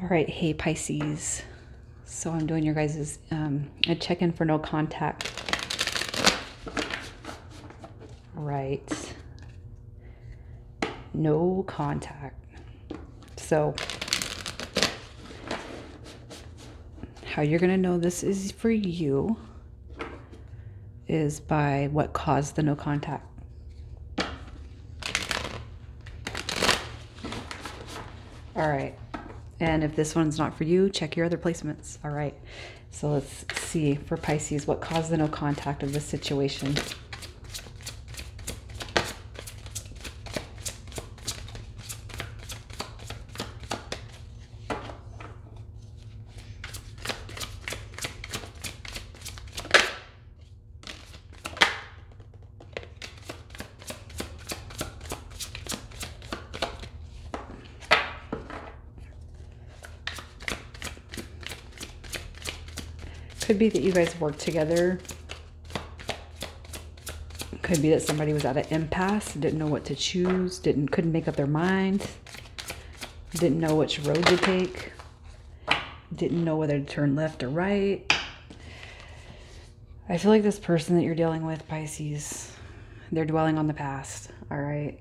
All right, hey Pisces. So I'm doing your guys' um, a check-in for no contact. Right. No contact. So how you're going to know this is for you is by what caused the no contact. All right. And if this one's not for you, check your other placements. All right. So let's see for Pisces what caused the no contact of this situation. Could be that you guys worked together. Could be that somebody was at an impasse, didn't know what to choose, didn't couldn't make up their mind, didn't know which road to take, didn't know whether to turn left or right. I feel like this person that you're dealing with, Pisces, they're dwelling on the past, all right?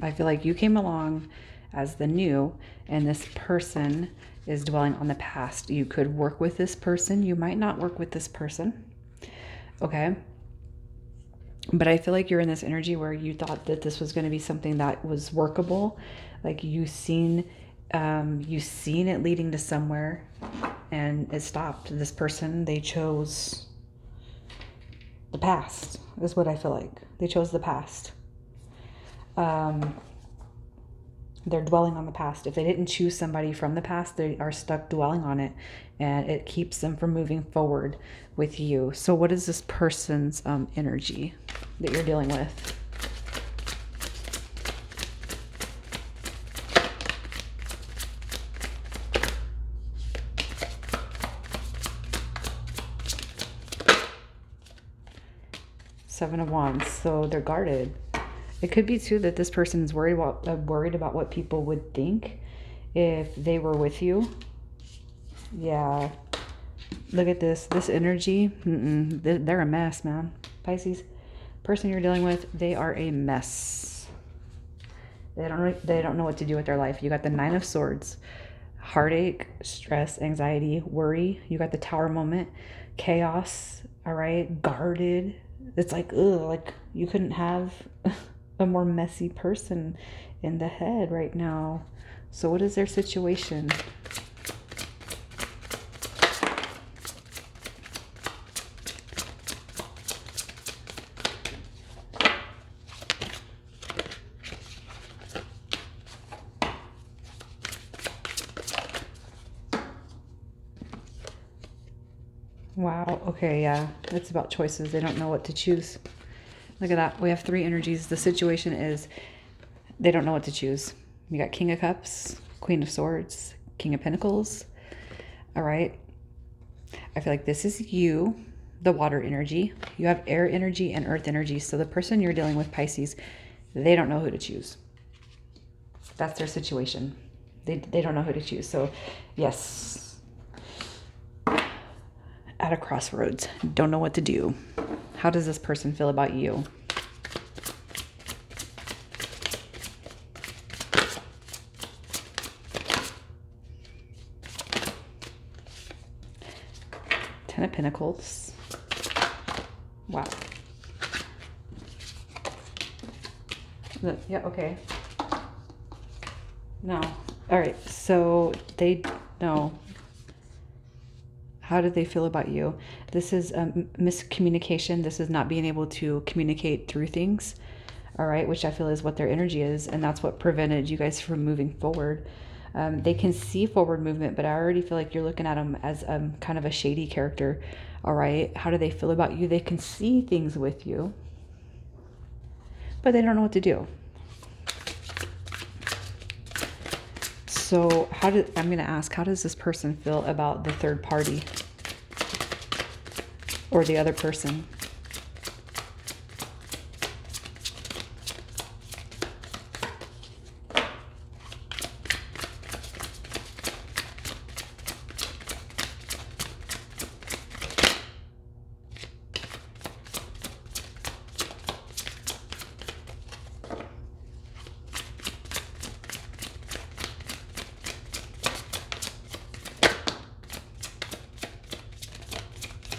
I feel like you came along as the new, and this person is dwelling on the past. You could work with this person, you might not work with this person. Okay. But I feel like you're in this energy where you thought that this was going to be something that was workable. Like you seen um you seen it leading to somewhere and it stopped. This person, they chose the past. Is what I feel like. They chose the past. Um they're dwelling on the past. If they didn't choose somebody from the past, they are stuck dwelling on it and it keeps them from moving forward with you. So, what is this person's um, energy that you're dealing with? Seven of Wands. So they're guarded. It could be too that this person is worried about uh, worried about what people would think if they were with you. Yeah. Look at this. This energy. Mm -mm, they're a mess, man. Pisces, person you're dealing with, they are a mess. They don't they don't know what to do with their life. You got the 9 of swords. Heartache, stress, anxiety, worry. You got the tower moment, chaos, all right? Guarded. It's like, ugh, like you couldn't have a more messy person in the head right now. So, what is their situation? Wow. Okay. Yeah. It's about choices. They don't know what to choose. Look at that. We have three energies. The situation is they don't know what to choose. You got King of Cups, Queen of Swords, King of Pentacles. All right. I feel like this is you, the water energy. You have air energy and earth energy. So the person you're dealing with, Pisces, they don't know who to choose. That's their situation. They, they don't know who to choose. So, yes, at a crossroads, don't know what to do. How does this person feel about you? Ten of Pentacles. Wow. Yeah, okay. No. All right. So they no how do they feel about you? This is um, miscommunication. This is not being able to communicate through things, all right, which I feel is what their energy is. And that's what prevented you guys from moving forward. Um, they can see forward movement, but I already feel like you're looking at them as um, kind of a shady character, all right? How do they feel about you? They can see things with you, but they don't know what to do. So how did I'm going to ask how does this person feel about the third party or the other person?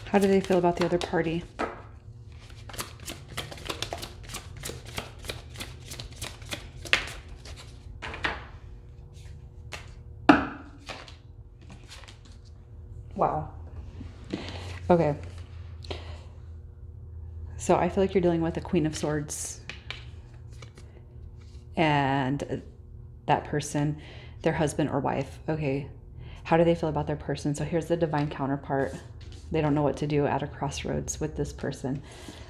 How do they feel about the other party? Wow. Okay. So I feel like you're dealing with a Queen of Swords. And that person, their husband or wife. Okay. How do they feel about their person? So here's the divine counterpart. They don't know what to do at a crossroads with this person.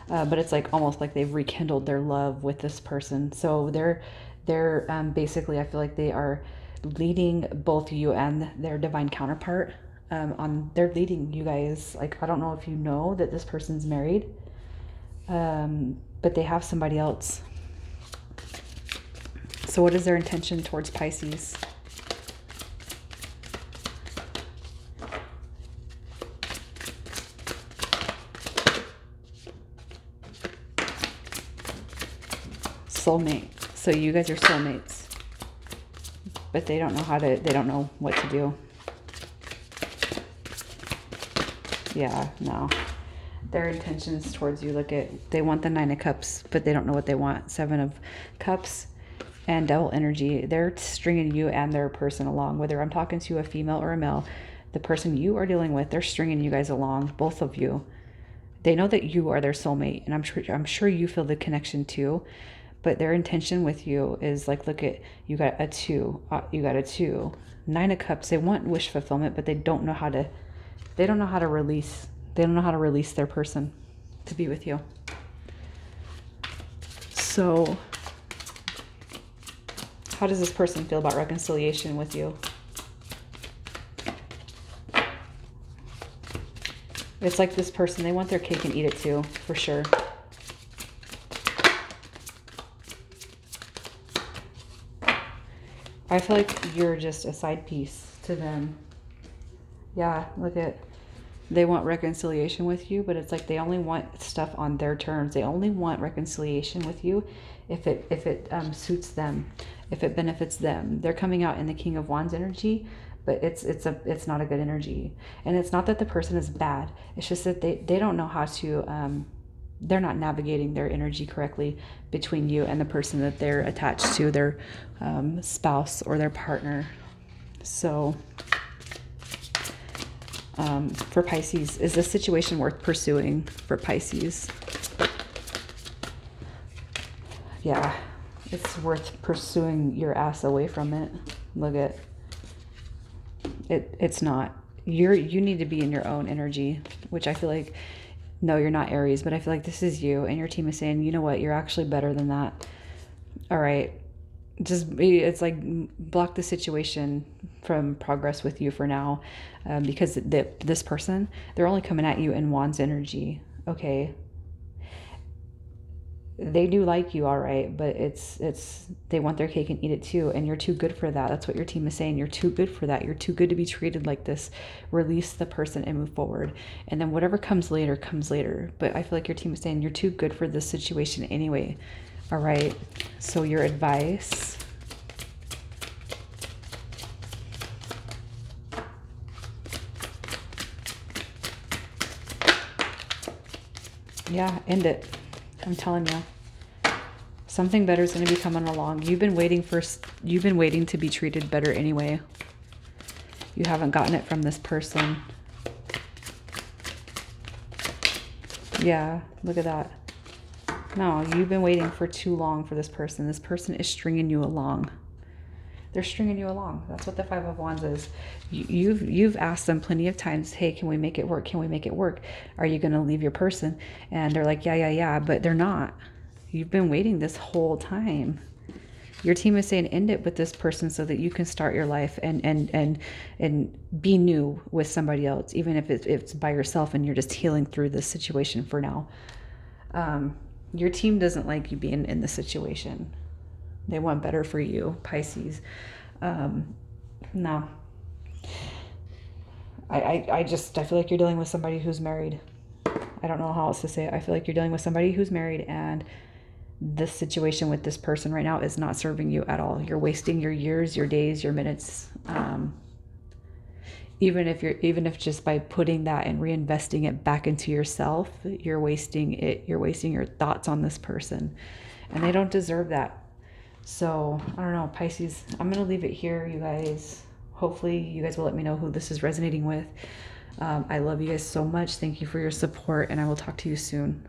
Uh, but it's like almost like they've rekindled their love with this person. So they're they're um, basically I feel like they are leading both you and their divine counterpart um, on they're leading you guys like i don't know if you know that this person's married um, but they have somebody else so what is their intention towards pisces soulmate so you guys are soulmates but they don't know how to they don't know what to do yeah, no. Their intentions towards you look at, they want the Nine of Cups, but they don't know what they want. Seven of Cups and Devil energy. They're stringing you and their person along. Whether I'm talking to a female or a male, the person you are dealing with, they're stringing you guys along, both of you. They know that you are their soulmate, and I'm sure I'm sure you feel the connection too. But their intention with you is like, look at you got a two, uh, you got a two, nine of cups. They want wish fulfillment, but they don't know how to they don't know how to release. They don't know how to release their person to be with you. So, how does this person feel about reconciliation with you? It's like this person, they want their cake and eat it too, for sure. I feel like you're just a side piece to them. Yeah, look at they want reconciliation with you, but it's like they only want stuff on their terms. They only want reconciliation with you if it if it um, suits them, if it benefits them. They're coming out in the King of Wands energy, but it's it's a it's not a good energy. And it's not that the person is bad. It's just that they they don't know how to um, they're not navigating their energy correctly between you and the person that they're attached to, their um, spouse or their partner. So um, for Pisces. Is this situation worth pursuing for Pisces? Yeah, it's worth pursuing your ass away from it. Look at it. It's not. You're you need to be in your own energy, which I feel like. No, you're not Aries, but I feel like this is you, and your team is saying, you know what, you're actually better than that. All right, just be it's like block the situation from progress with you for now um, because the, this person they're only coming at you in wands energy okay they do like you all right but it's it's they want their cake and eat it too and you're too good for that. That's what your team is saying. You're too good for that. You're too good to be treated like this. Release the person and move forward. And then whatever comes later comes later. But i feel like your team is saying you're too good for this situation anyway all right? So your advice? Yeah, end it. I'm telling you. Something better is going to be coming along. You've been waiting for you've been waiting to be treated better anyway. You haven't gotten it from this person. Yeah, look at that. No, you've been waiting for too long for this person. This person is stringing you along. They're stringing you along. That's what the Five of Wands is. You've you've asked them plenty of times, "Hey, can we make it work? Can we make it work? Are you going to leave your person?" And they're like, "Yeah, yeah, yeah," but they're not. You've been waiting this whole time. Your team is saying end it with this person so that you can start your life and and and and be new with somebody else, even if it's, if it's by yourself and you're just healing through this situation for now. Um, your team doesn't like you being in the situation they want better for you, Pisces. Um, no. I, I, I just, I feel like you're dealing with somebody who's married. I don't know how else to say it. I feel like you're dealing with somebody who's married and this situation with this person right now is not serving you at all. You're wasting your years, your days, your minutes. Um, even if you're even if just by putting that and reinvesting it back into yourself you're wasting it you're wasting your thoughts on this person and they don't deserve that so i don't know pisces i'm gonna leave it here you guys. Hopefully you guys will let me know who this is resonating with. Um, i love you guys so much. Thank you for your support and i will talk to you soon